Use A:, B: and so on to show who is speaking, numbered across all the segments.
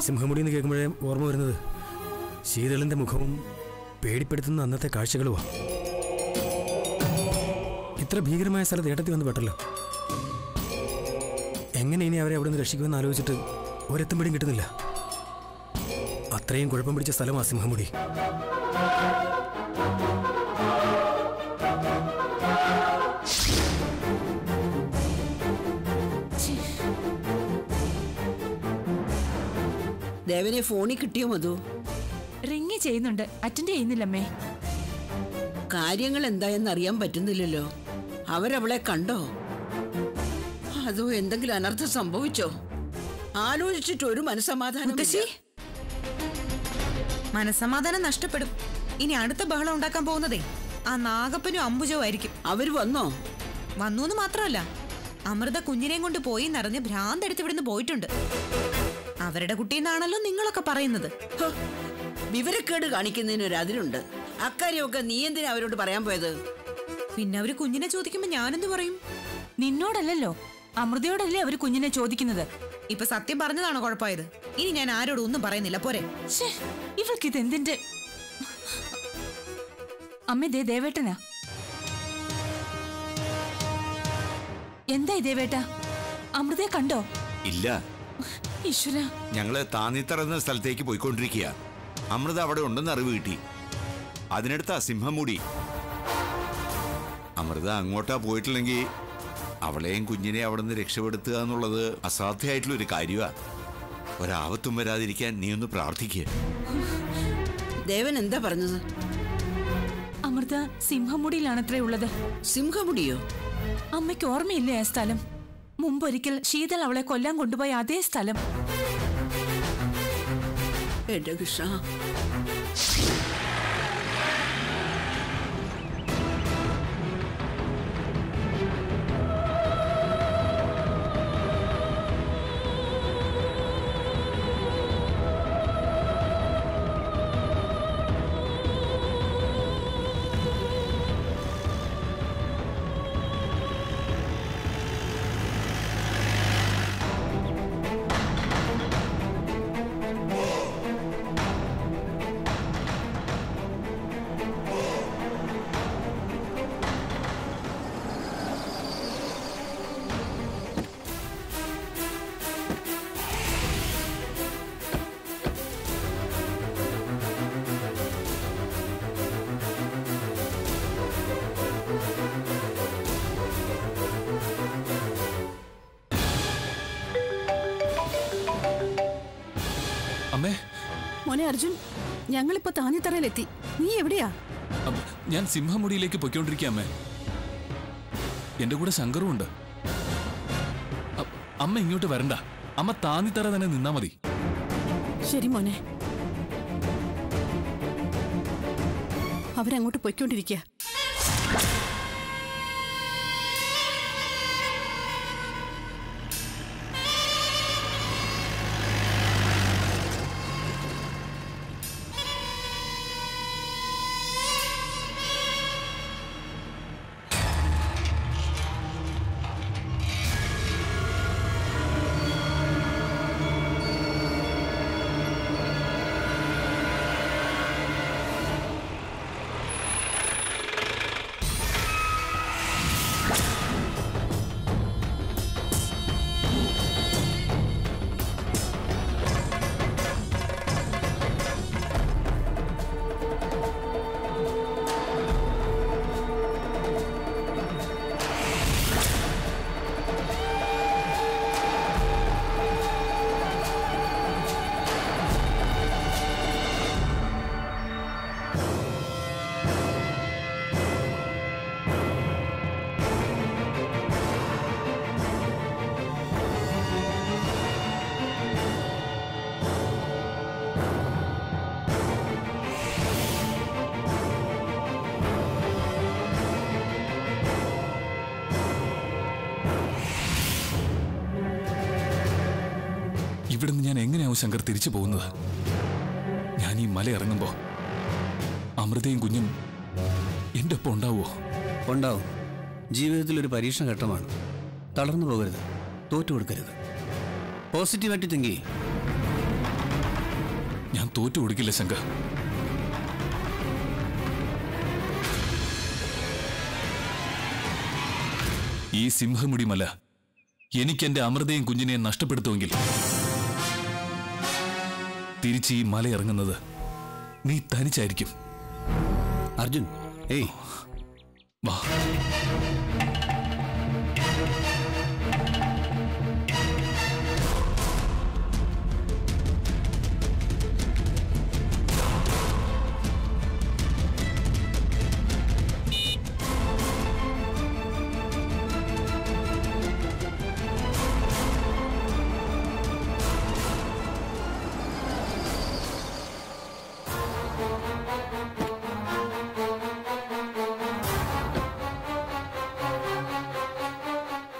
A: സിംഹമുടി എന്ന് കേൾക്കുമ്പോഴേ ഓർമ്മ വരുന്നത് ശീതളിന്റെ മുഖവും പേടിപ്പെടുത്തുന്ന അന്നത്തെ കാഴ്ചകളുമാ ഇത്ര ഭീകരമായ സ്ഥലത്ത് ഏട്ടത്തി വന്ന് പെട്ടല്ലോ. എങ്ങനെ ഇനി അവരെ അവിടെ നിന്ന് രക്ഷിക്കുമെന്ന് ആലോചിച്ചിട്ട് ഒരെത്തും പിടിയും കിട്ടുന്നില്ല. അത്രയും കുഴപ്പം പിടിച്ച സ്ഥലമാ സിംഹമുടി.
B: ദേവനെ ഫോണിൽ കിട്ടിയോ മധു?
C: റിങ് ചെയ്യുന്നുണ്ട്. അറ്റൻഡ് ചെയ്യുന്നില്ലമ്മേ.
B: കാര്യങ്ങൾ എന്തായെന്ന് അറിയാൻ പറ്റുന്നില്ലല്ലോ. അവരവളെ കണ്ടോ? അതോ എന്തെങ്കിലും അനർത്ഥം സംഭവിച്ചോ? ആലോചിച്ചിട്ട് ഒരു മനസമാധാനം
D: മനസമാധാനം നഷ്ടപ്പെടും. ഇനി അടുത്ത ബഹളം ഉണ്ടാക്കാൻ പോകുന്നതേ ആ നാഗപ്പനും അമ്പുജോ ആയിരിക്കും.
B: അവർ വന്നോ?
D: വന്നു എന്ന് മാത്രമല്ല അമൃത കുഞ്ഞിനെയും കൊണ്ട് പോയി നിറഞ്ഞ് ഭ്രാന്തെടുത്ത് ഇവിടുന്ന് പോയിട്ടുണ്ട്. അവരുടെ കുട്ടിയെന്നാണല്ലോ നിങ്ങളൊക്കെ പറയുന്നത്.
B: വിവരക്കേട് കാണിക്കുന്നതിന് ഒരു അതിരുണ്ട്. അക്കാര്യമൊക്കെ നീ എന്തിനാ അവരോട് പറയാൻ പോയത്?
D: പിന്നെ അവർ കുഞ്ഞിനെ ചോദിക്കുമ്പോ ഞാനെന്ത് പറയും?
C: നിന്നോടല്ലല്ലോ. അമൃതയോടല്ലേ അവർ കുഞ്ഞിനെ ചോദിക്കുന്നത്.
D: ഇപ്പൊ സത്യം പറഞ്ഞതാണോ കുഴപ്പമായത്? ഇനി ഞാൻ ആരോടും ഒന്നും പറയുന്നില്ല. പോരെ.
C: ഇവൾക്ക് ഇത് എന്തിന്റെ അമ്മ ദേ ദേവേട്ടനാ. എന്തായി ദേവേട്ട? അമൃതയെ കണ്ടോ?
E: ഇല്ല. ഞങ്ങൾ താന്നിത്തറ എന്ന സ്ഥലത്തേക്ക് പോയിക്കൊണ്ടിരിക്കുക അമൃത അവിടെ ഉണ്ടെന്ന് അറിവ് കിട്ടി. അതിനടുത്താ സിംഹമുടി. അമൃത അങ്ങോട്ടാ പോയിട്ടില്ലെങ്കിൽ അവളെയും കുഞ്ഞിനെ അവിടെ നിന്ന് രക്ഷപ്പെടുത്തുക എന്നുള്ളത് അസാധ്യമായിട്ടുള്ള ഒരു കാര്യമാ ഒരാപത്തും വരാതിരിക്കാൻ നീ ഒന്ന് പ്രാർത്ഥിക്കുക
B: ദേവൻ എന്താ പറഞ്ഞത്?
C: അമൃത സിംഹമുടിയിലാണത്രേ ഉള്ളത്.
B: സിംഹമുടിയോ?
C: അമ്മയ്ക്ക് ഓർമ്മയില്ലേ ആ സ്ഥലം? മുമ്പൊരിക്കൽ ശീതൾ അവളെ കൊല്ലാൻ കൊണ്ടുപോയ അതേ സ്ഥലം.
B: എന്റെ കൃഷ്ണ.
F: മോനെ അർജുൻ ഞങ്ങളിപ്പോ താന്നിത്തറയിലെത്തി. നീ എവിടെയാ?
G: ഞാൻ സിംഹമുടിയിലേക്ക് പൊയ്ക്കൊണ്ടിരിക്കാമേ എന്റെ കൂടെ ശങ്കറുണ്ട് ഉണ്ട് അമ്മ ഇങ്ങോട്ട് വരണ്ട. അമ്മ താന്നിത്തറ തന്നെ നിന്നാ മതി.
F: ശരി മോനെ. അവരങ്ങോട്ട് പൊയ്ക്കൊണ്ടിരിക്കുക
G: ഇവിടുന്ന് ഞാൻ എങ്ങനെയാവും ശങ്കർ തിരിച്ചു പോകുന്നത്? ഞാൻ ഈ മല ഇറങ്ങുമ്പോ അമൃതയും കുഞ്ഞും എന്റെ ഒപ്പം ഉണ്ടാവോ
H: ഉണ്ടാവും. ജീവിതത്തിൽ ഒരു പരീക്ഷണ ഘട്ടമാണ്. തളർന്നു പോകരുത്. തോറ്റു കൊടുക്കരുത്. പോസിറ്റീവായിട്ട് തിങ്കി
G: ഞാൻ തോറ്റു കൊടുക്കില്ല ശങ്കർ. ഈ സിംഹമുടി മല എനിക്കെന്റെ അമൃതയും കുഞ്ഞിനെയും നഷ്ടപ്പെടുത്തുമെങ്കിൽ തിരിച്ച് ഈ മല ഇറങ്ങുന്നത്. നീ തനിച്ചായിരിക്കും.
H: അർജുൻ ഏയ്.
G: വാ.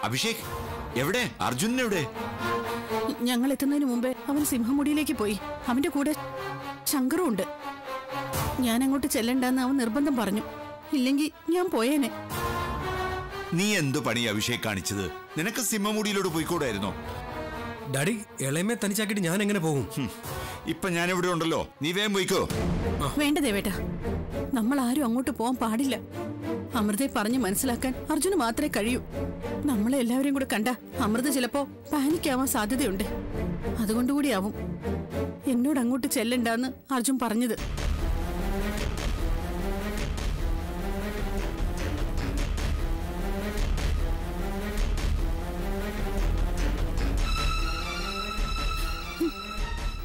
E: അഭിഷേക് എവിടെ? അർജുനൻ എവിടെ?
F: ഞങ്ങൾ എത്തുന്നതിന് മുമ്പേ അവൻ സിംഹമുടിയിലേക്ക് പോയി. അവന്റെ കൂടെ ശങ്കറും ഉണ്ട്. ഞാൻ അങ്ങോട്ട് ചെല്ലണ്ടെന്ന് അവൻ നിർബന്ധം പറഞ്ഞു. ഇല്ലെങ്കിൽ ഞാൻ പോയേനെ.
E: നീ എന്തു പണി അഭിഷേക് കാണിച്ചത്? നിനക്ക് സിംഹമുടിയിലോട്ട് പോയിക്കൂടായിരുന്നോ?
A: ഡാഡി ഇളയമേ തനിച്ചാക്കിയിട്ട് ഞാൻ എങ്ങനെ പോകും
E: ഇപ്പൊ ഞാൻ ഇവിടെ ഉണ്ടല്ലോ. നീ വേഗം പോയിക്കോ.
F: വേണ്ട ദേവേട്ട നമ്മൾ ആരും അങ്ങോട്ട് പോകാൻ പാടില്ല. അമൃതയെ പറഞ്ഞ് മനസ്സിലാക്കാൻ അർജുന് മാത്രമേ കഴിയൂ. നമ്മളെ എല്ലാവരെയും കൂടെ കണ്ട അമൃത ചിലപ്പോ പാനിക്കാവാൻ സാധ്യതയുണ്ട്. അതുകൊണ്ടുകൂടിയാവും. എന്നോട് അങ്ങോട്ട് ചെല്ലണ്ടെന്ന് അർജുൻ പറഞ്ഞത്.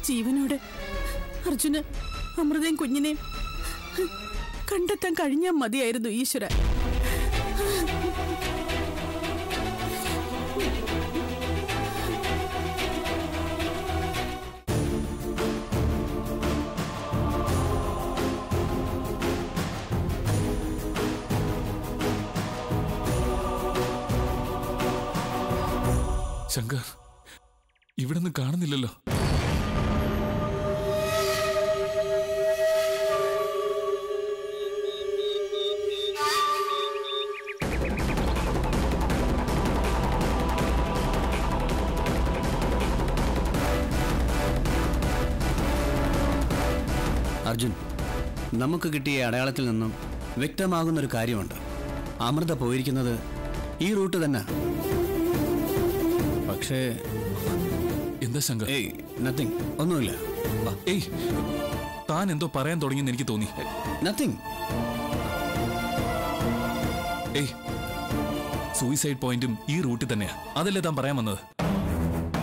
F: ജീവനോട് അർജുന് അമൃതയും കുഞ്ഞിനെയും കണ്ടെത്താൻ കഴിഞ്ഞാൽ മതിയായിരുന്നു ഈശ്വര
H: നമുക്ക് കിട്ടിയ അടയാളത്തിൽ നിന്നും വ്യക്തമാകുന്ന ഒരു കാര്യമുണ്ട്. അമൃത പോയിരിക്കുന്നത് ഈ റൂട്ട് തന്നെ. പക്ഷേ
G: എന്താ ശങ്കർ?
H: ഏയ് നത്തിങ് ഒന്നുമില്ല.
G: ഏയ് താൻ എന്തോ പറയാൻ തുടങ്ങിയെന്ന് എനിക്ക് തോന്നി.
H: നത്തിങ്
G: ഏയ് സൂയിസൈഡ് പോയിന്റും ഈ റൂട്ടിൽ തന്നെയാ. അതല്ലേ താൻ പറയാൻ വന്നത്?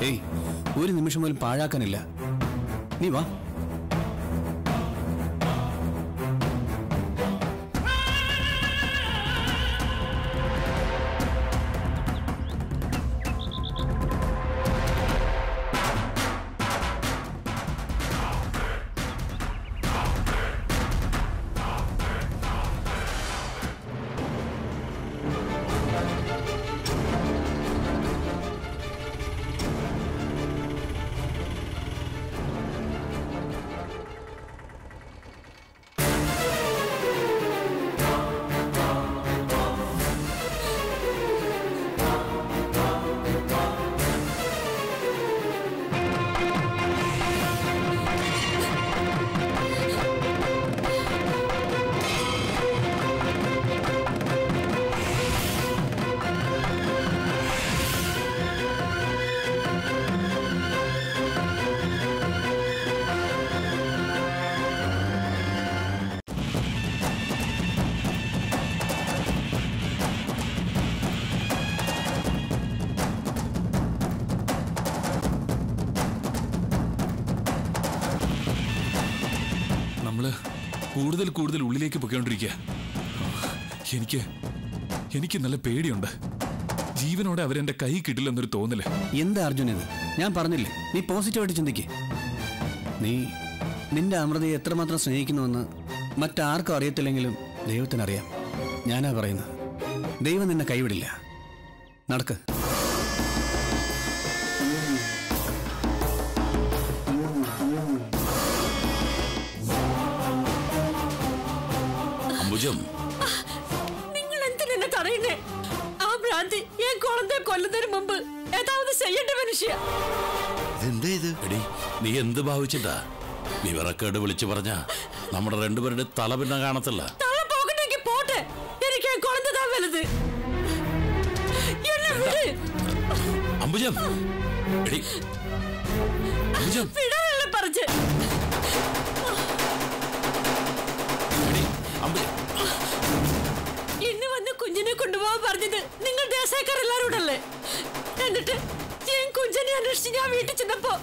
H: ഏയ് ഒരു നിമിഷം പോലും പാഴാക്കാനില്ല. നീ വാ.
G: കൂടുതൽ ഉള്ളിലേക്ക് പൊയ്ക്കൊണ്ടിരിക്കുക. എനിക്ക് എനിക്ക് നല്ല പേടിയുണ്ട്. ജീവനോടെ അവരെന്റെ കൈ കിട്ടില്ലെന്നൊരു തോന്നൽ.
H: എന്താ അർജുൻ ഇത്? ഞാൻ പറഞ്ഞില്ലേ നീ പോസിറ്റീവായിട്ട് ചിന്തിക്ക്. നീ നിന്റെ അമൃതയെ എത്രമാത്രം സ്നേഹിക്കുന്നുവെന്ന് മറ്റാർക്കും അറിയത്തില്ലെങ്കിലും ദൈവത്തിനറിയാം. ഞാനാ പറയുന്നത്. ദൈവം നിന്നെ കൈവിടില്ല. നടക്ക്.
E: അംബുജം
F: നിങ്ങൾ എന്തിനെന്നെ തടയുന്നേ? ആ ഭ്രാന്തി ഞാൻ കുളന്തെ കൊല്ലുന്നതിന് മുമ്പ് ഏതാവത് ചെയ്യേണ്ട മനുഷ്യ?
E: ഇതെന്താ ഇത്?
I: എടി നീ എന്ത് ഭാവിച്ചിട്ടാ? വിവരക്കേട് വിളിച്ചു പറഞ്ഞ നമ്മുടെ രണ്ടുപേരുടെ തല പിന്നെ കാണത്തില്ല.
F: പോട്ടെ. എനിക്ക് വലുത്.
I: അംബുജം എടി അംബുജം
F: പറഞ്ഞ്?
I: അംബുജം
F: കൊണ്ടുപോകാൻ പറഞ്ഞത് നിങ്ങൾ ദേശക്കാർ എല്ലാരോടല്ലേ എന്നിട്ട് ഞാൻ കുഞ്ചനെ അന്വേഷിച്ച് ഞാൻ വീട്ടിൽ ചെന്നപ്പോ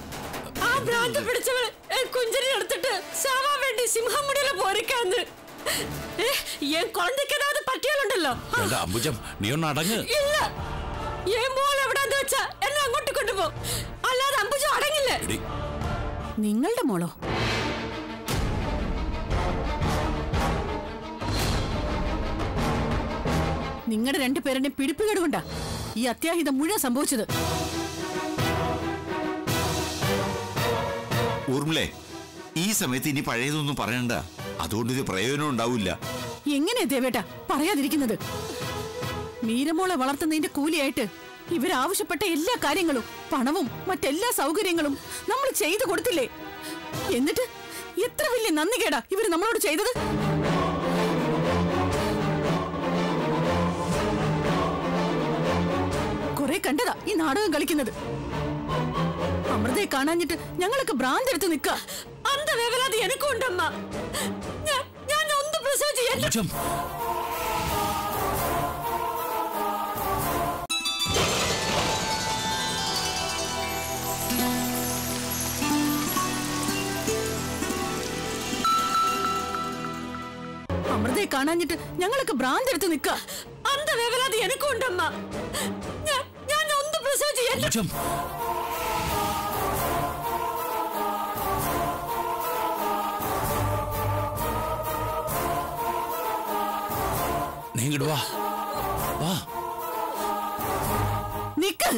F: ആ ഭ്രാന്ത് പിടിച്ചവൾ ഏ, കുഞ്ചനെ എടുത്തിട്ട് സാവാൻ വേണ്ടി സിംഹമുടിയിലെ പോരിക്കാന്ന്. കുഴന്തയ്ക്ക്
I: നീ ഒന്ന് അടങ്ങ്.
F: ഇല്ല. എൻ മോൾ എവിടാന്ന് വെച്ചാ എന്നെ അങ്ങോട്ട് കൊണ്ടുപോ. അല്ലാതെ അമ്പുജ അടങ്ങില്ല? നിങ്ങളുടെ മോളോ? നിങ്ങളുടെ രണ്ടുപേരുടെ പിടിപ്പുകേട് കൊണ്ടാ ഈ അത്യാഹിതം മുഴുവൻ സംഭവിച്ചത്.
E: ഊർമിളെ ഈ സമയത്ത് ഇനി പഴയതൊന്നും പറയണ്ട. അതുകൊണ്ട് ഇത് പ്രയോജനം ഉണ്ടാവില്ല.
F: എങ്ങനെയാ ദേവേട്ട പറയാതിരിക്കുന്നത്? മീരമോളെ വളർത്തുന്നതിന്റെ കൂലിയായിട്ട് ഇവരാവശ്യപ്പെട്ട എല്ലാ കാര്യങ്ങളും പണവും മറ്റെല്ലാ സൗകര്യങ്ങളും നമ്മൾ ചെയ്തു കൊടുത്തില്ലേ? എന്നിട്ട് എത്ര വലിയ നന്ദി കേടാ ഇവർ നമ്മളോട് ചെയ്തത്? കുറെ കണ്ടതാ ഈ നാടകം കളിക്കുന്നത്. അമൃതയെ കാണാഞ്ഞിട്ട് ഞങ്ങളൊക്കെ ഭ്രാന്തെടുത്ത് നിക്ക. അന്ത വേവലാതി എനിക്കുണ്ടമ്മ. ഞാൻ ഒന്ന് പ്രസവിച്ച് അമൃതയെ കാണാഞ്ഞിട്ട് ഞങ്ങളൊക്കെ ഭ്രാന്തെടുത്ത് നിക്ക. അന്ത വേവലാതി എനിക്കുണ്ടമ്മ. ഞാൻ ഞാൻ ഒന്ന് പ്രസവിച്ച് എന്റെ
I: അംബുജം നീ ഇങ്ങോട്ട് വാ വാ
F: നിക്ക്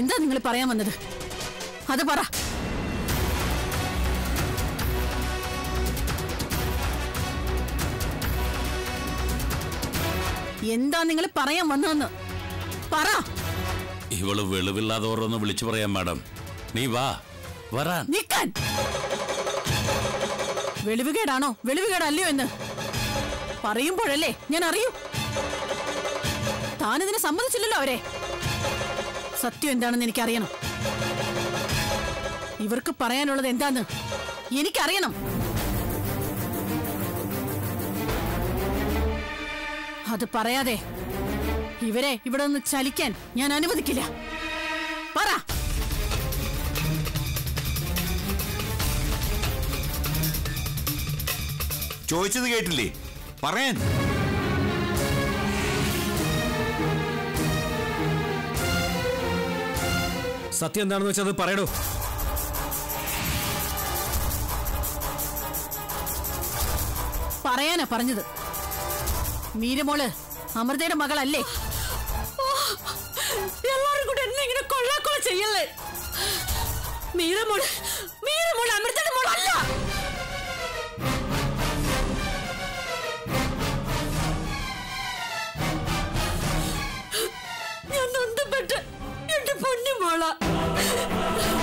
F: എന്താ നിങ്ങൾ പറയാൻ വന്നത്? അത് പറ. എന്താ നിങ്ങൾ പറയാൻ വന്നതെന്ന്? പറ.
I: ഇവൾ വെളിവില്ലാതെ ഓരോന്ന് വിളിച്ചു പറയാം മാഡം. നീ വാ. വരാൻ.
F: നിക്കാൻ. വെളിവുകേടാണോ? വെളിവുകേടല്ലയോ എന്ന്? പറയുമ്പോഴല്ലേ ഞാൻ അറിയൂ. താനിതിനെ സമ്മതിച്ചില്ലല്ലോ അവരെ. സത്യം എന്താണെന്ന് എനിക്കറിയണം. ഇവർക്ക് പറയാനുള്ളത് എന്താന്ന് എനിക്കറിയണം. അത് പറയാതെ ഇവരെ ഇവിടെ നിന്ന് ചലിക്കാൻ ഞാൻ അനുവദിക്കില്ല. പറ.
E: ചോദിച്ചത് കേട്ടില്ലേ? പറയാൻ.
A: സത്യം എന്താണെന്ന് വെച്ചാൽ അത് പറയടോ.
F: പറയാനാ പറഞ്ഞത്. മീരമോൾ അമൃതയുടെ മകളല്ലേ? എല്ലാവരും കൂടെ എന്നെ ഇങ്ങനെ കൊള്ളാക്കൊള്ള ചെയ്യല്ലേ? മീരമോൾ മീരമോൾ അമൃതയുടെ മോളല്ല! ഞാൻ നൊന്തപ്പെട്ട് എന്റെ പൊന്നു മോള.
C: Oh,
F: my God.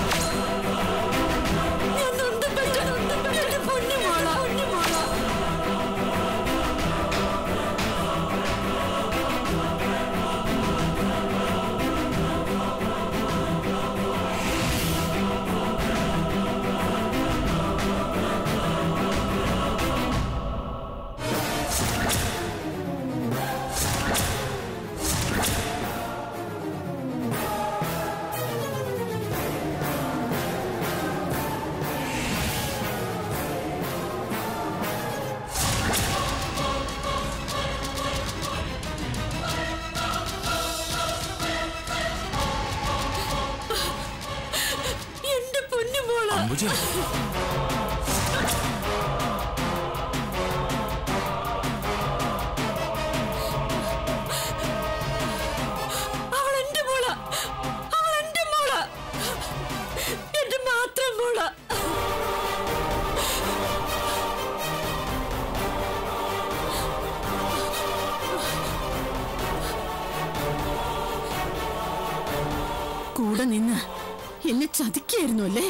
F: എന്നെ അല്ലേ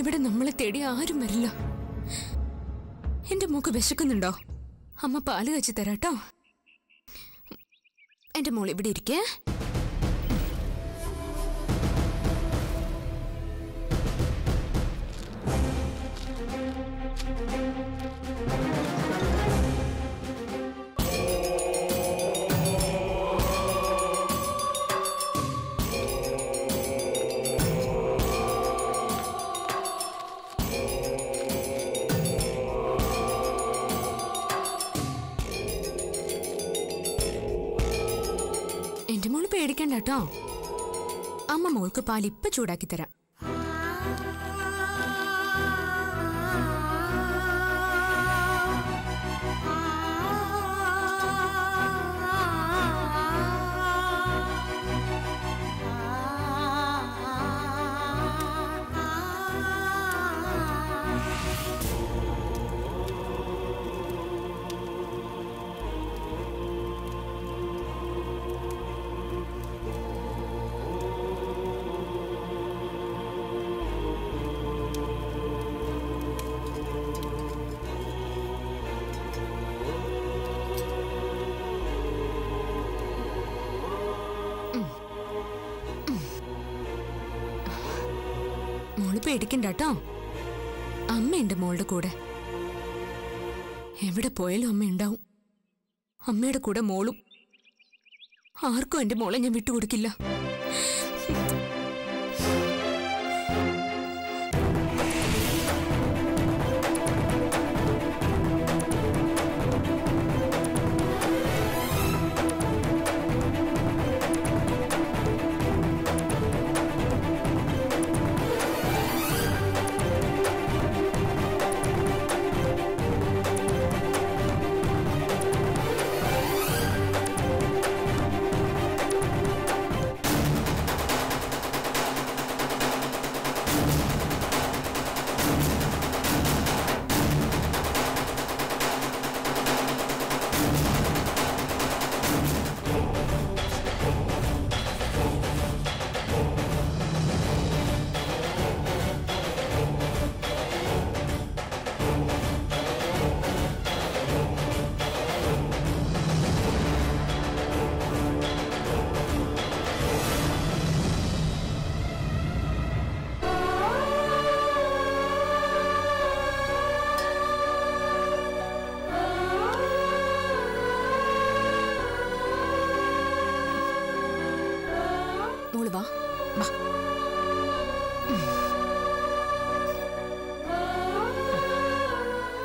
J: ഇവിടെ നമ്മളെ തേടി ആരും വരില്ല. എന്റെ മോക്ക് വിശക്കുന്നുണ്ടോ? അമ്മ പാൽ കഴിച്ചു തരാട്ടോ. എന്റെ മോൾ ഇവിടെ ഇരിക്കേ. കേട്ടോ? അമ്മ മോൾക്ക് പാൽ ഇപ്പൊ ചൂടാക്കി തരാം. മോൾ പേടിക്കണ്ട കേട്ടോ അമ്മയുണ്ട് മോളുടെ കൂടെ. എവിടെ പോയാലും അമ്മ ഉണ്ടാവും. അമ്മയുടെ കൂടെ മോളും. ആർക്കും എന്റെ മോളെ ഞാൻ വിട്ടുകൊടുക്കില്ല.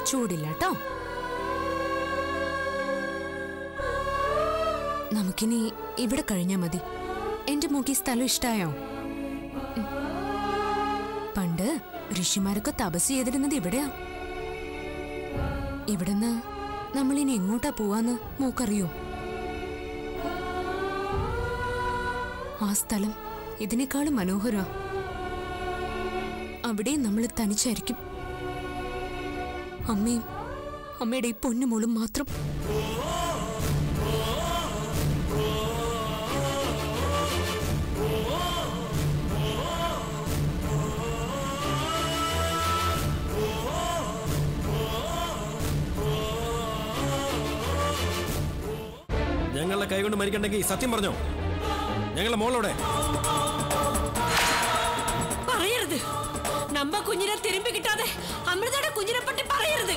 J: ചൂടില്ല കേട്ടോ നമുക്കിനി ഇവിടെ കഴിഞ്ഞാ മതി. എന്റെ മോക്ക് സ്ഥലം ഇഷ്ടായോ. പണ്ട് ഋഷിമാരൊക്കെ തപസ് ചെയ്തിരുന്നത് ഇവിടെയാ. ഇവിടുന്ന് ഇനി എങ്ങോട്ടാ പോവാന്ന് മൂക്കറിയോ? ആ സ്ഥലം ഇതിനേക്കാളും മനോഹര. അവിടെ നമ്മൾ തനിച്ചായിരിക്കും. അമ്മയും അമ്മയുടെ ഈ പൊന്നുമോളും മാത്രം.
A: ഞങ്ങളുടെ കൈകൊണ്ട് മരിക്കണ്ടെങ്കിൽ സത്യം പറഞ്ഞോ? ഞങ്ങളുടെ മോളോടെ.
K: പറയരുത്. നമ്മ കുഞ്ഞിനെ തിരുമ്പി കിട്ടാതെ അമൃതയുടെ കുഞ്ഞിനെ പറ്റി പറയരുത്.